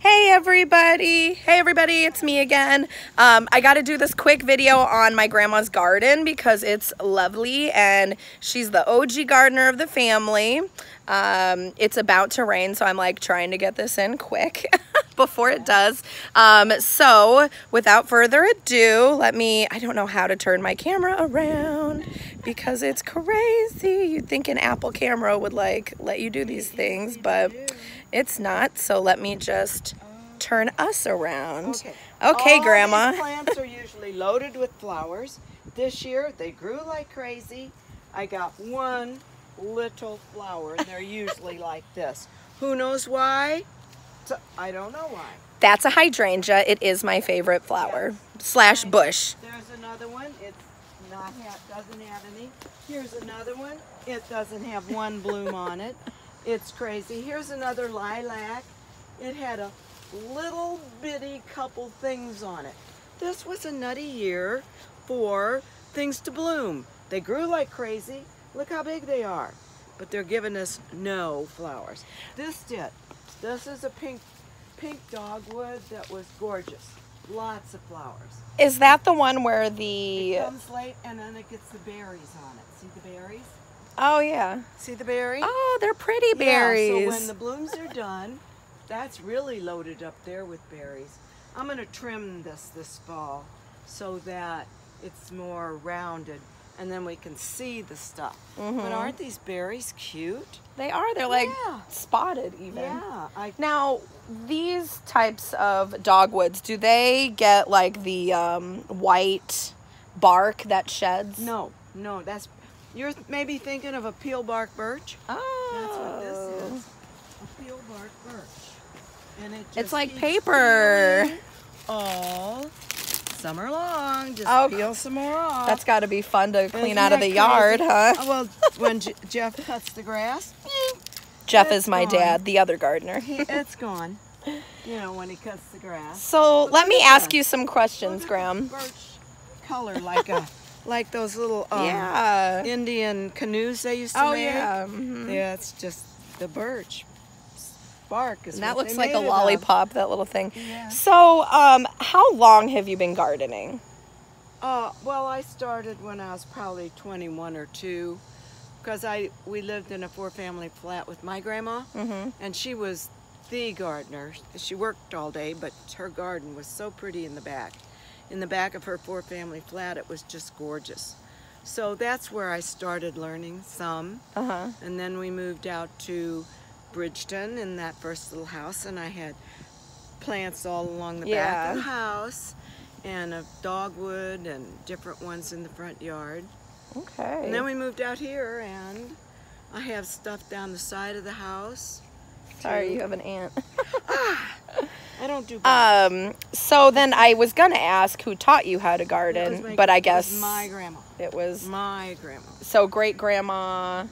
Hey everybody! Hey everybody, it's me again. Um, I got to do this quick video on my grandma's garden because it's lovely and she's the OG gardener of the family. Um, it's about to rain, so I'm like trying to get this in quick before it does. Um, so without further ado, let me, I don't know how to turn my camera around because it's crazy. You'd think an Apple camera would like let you do these things, but it's not, so let me just turn us around. Okay, Okay, All Grandma. These plants are usually loaded with flowers. This year they grew like crazy. I got one little flower, and they're usually like this. Who knows why? So, I don't know why. That's a hydrangea. It is my favorite flower slash bush. There's another one. It's not doesn't have any. Here's another one. It doesn't have one bloom on it. It's crazy. Here's another lilac. It had a little bitty couple things on it. This was a nutty year for things to bloom. They grew like crazy. Look how big they are. But they're giving us no flowers. This did. This is a pink pink dogwood that was gorgeous. Lots of flowers. Is that the one where It the... comes late and then it gets the berries on it. See the berries? Oh, yeah. See the berry? Oh, they're pretty Yeah, berries. so when the blooms are done, that's really loaded up there with berries. I'm going to trim this this fall so that it's more rounded and then we can see the stuff. Mm-hmm. But aren't these berries cute? They are. They're like Yeah. spotted even. Yeah. I, Now, these types of dogwoods, do they get like the um, white bark that sheds? no, no, that's you're maybe thinking of a peel bark birch. Oh. That's what this oh. is. A peel bark birch. And it It's like paper. all summer long. Just Oh, peel some more off. That's got to be fun to clean Isn't out of the yard, huh? Oh, well, when Jeff cuts the grass, Jeff is my gone. dad, the other gardener. he, it's gone. You know, when he cuts the grass. So let me ask that. you some questions, Graham. Birch color, like a, like those little um, yeah. Indian canoes they used to Oh make. yeah. mhm. Yeah, it's just the birch bark is And that looks like a it lollipop, that little thing. Yeah. So, um, how long have you been gardening? Uh, well, I started when I was probably 21 or 2 because I we lived in a four-family flat with my grandma, Mm-hmm. and she was the gardener. She worked all day, but her garden was so pretty in the back. In the back of her four-family flat, it was just gorgeous. So that's where I started learning some, Uh huh. and then we moved out to Bridgeton in that first little house, and I had plants all along the back of the house, and of dogwood and different ones in the front yard. Okay. And then we moved out here, and I have stuff down the side of the house. Sorry, you have an ant. I don't do bugs. um. So then I was gonna ask who taught you how to garden, my- but I guess my grandma. it was My grandma, so great grandma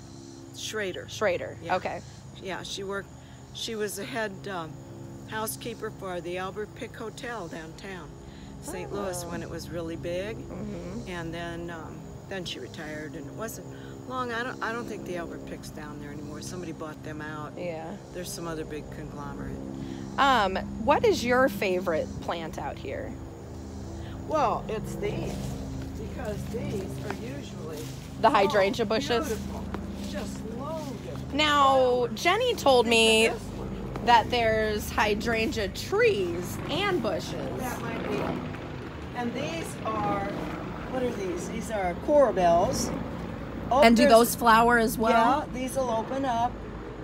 Schrader. Schrader. Yeah. Okay. Yeah, she worked. She was the head um, housekeeper for the Albert Pick Hotel downtown, St. Louis, Oh. when it was really big. hmm And then, um, then she retired, and it wasn't long. I don't. I don't think the Albert Pick's down there anymore. Somebody bought them out. Yeah. There's some other big conglomerate. Um. What is your favorite plant out here? Well, it's these because these are usually The hydrangea bushes. just loaded. Now, Jenny told me that there's hydrangea trees and bushes. that might be. And these are what are these? These are coral bells. Oh, And do those flower as well? Yeah, these will open up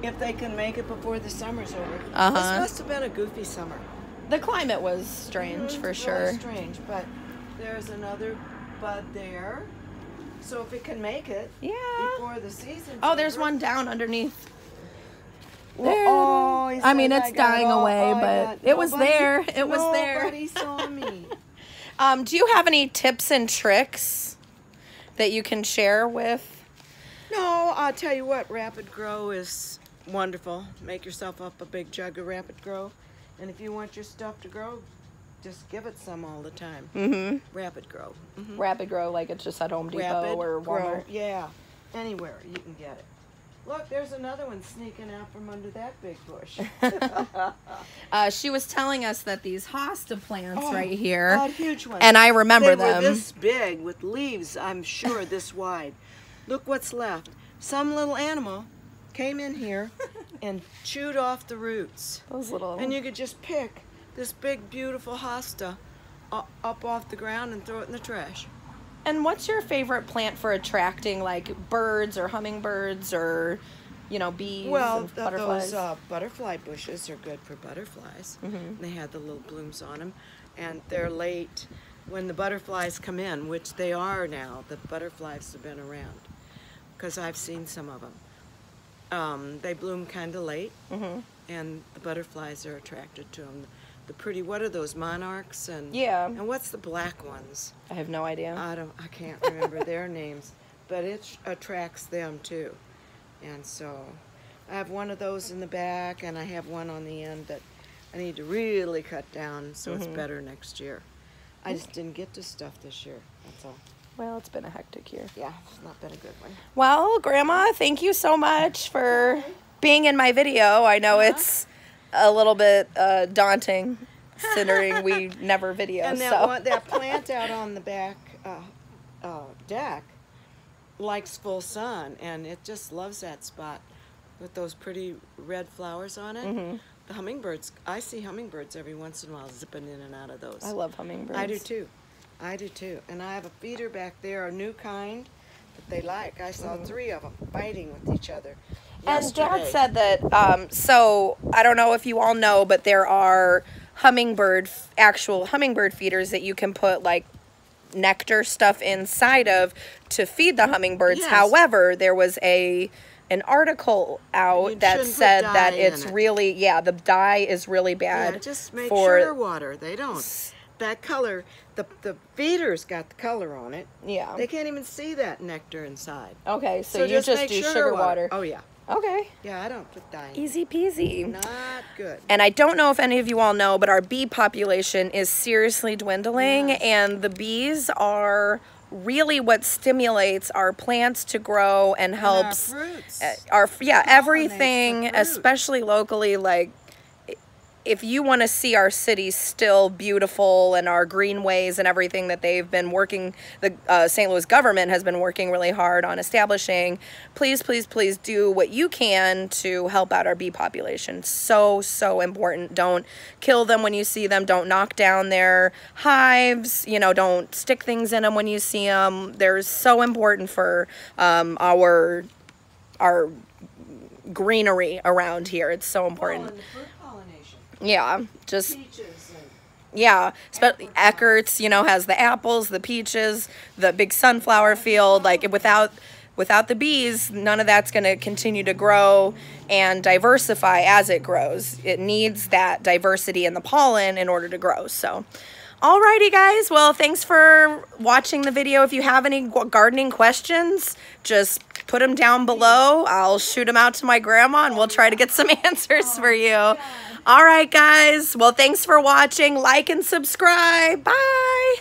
if they can make it before the summer's over. Uh-huh. This must have been a goofy summer. The climate was strange Mhm, for really sure. Strange, but there's another bud there. So if it can make it Yeah. before the season. Oh, there's one down underneath. Well, There. oh, I mean, it's I dying all- away, I but it was there. It was there. Nobody saw me. Um, do you have any tips and tricks that you can share with? No, I'll tell you what, Rapid Grow is wonderful. Make yourself up a big jug of Rapid Grow. And if you want your stuff to grow, just give it some all the time. Mm-hmm. Rapid Grow. Mhm. Rapid grow, like it's just at Home Depot Rapid or Grow. Walmart. Yeah, anywhere you can get it. Look, there's another one sneaking out from under that big bush. Uh, she was telling us that these hosta plants Oh, right here, God, huge ones. and I remember they them. were this big with leaves, I'm sure this wide. Look what's left. Some little animal came in here and chewed off the roots. Those little. And you could just pick this big, beautiful hosta up off the ground and throw it in the trash. And what's your favorite plant for attracting like birds or hummingbirds or, you know, bees Well, and th- butterflies? those uh, butterfly bushes are good for butterflies. Mhm. They had the little blooms on them, and they're late when the butterflies come in, which they are now. The butterflies have been around because I've seen some of them. Um, they bloom kind of late, hmm and the butterflies are attracted to them. The pretty, what are those monarchs and Yeah, and what's the black ones? I have no idea. I don't, I can't remember their names, but it sh- attracts them too. And so I have one of those in the back and I have one on the end that I need to really cut down so it's Mhm. better next year. I just didn't get to stuff this year. That's all. Well, it's been a hectic year. Yeah, it's not been a good one. Well, Grandma, thank you so much for being in my video. I know Uh-huh. it's a little bit uh, daunting, considering we never video. and that so. one, that plant out on the back uh, uh, deck likes full sun, and it just loves that spot with those pretty red flowers on it. Mhm. The hummingbirds, I see hummingbirds every once in a while zipping in and out of those. I love hummingbirds. I do too. I do too. And I have a feeder back there, a new kind that they like. I saw three of them fighting with each other. Mm-hmm. And Dad said that, um, so I don't know if you all know, but there are hummingbird, actual hummingbird feeders that you can put like nectar stuff inside of to feed the hummingbirds. Yes. However, there was a an article out You that said that it's it. really yeah, the dye is really bad Yeah, just make for sugar water. They don't. That color, the the feeder's got the color on it. yeah. They can't even see that nectar inside. Okay, so, you just, make do sugar, water. Oh yeah, Okay. yeah. I don't put dye. Easy peasy. Not good. And I don't know if any of you all know, but our bee population is seriously dwindling, Yes. and the bees are really what stimulates our plants to grow and helps And our fruits. uh, our yeah everything especially locally like if you want to see our city still beautiful and our greenways and everything that they've been working the uh, st louis government has been working really hard on establishing please please please do what you can to help out our bee population. So so important. Don't kill them when you see them. Don't knock down their hives. You know don't stick things in them when you see them they're so important for um, our our greenery around here. It's so important. and the fruit pollination. Yeah, just yeah, especially Eckert's. You know, has the apples, the peaches, the big sunflower field. Like without without the bees, none of that's going to continue to grow and diversify as it grows. It needs that diversity in the pollen in order to grow. So. Alrighty guys, well thanks for watching the video. If you have any gardening questions, just put them down below. I'll shoot them out to my grandma and we'll try to get some answers for you. Oh, Alright guys, well thanks for watching. Like and subscribe. Bye.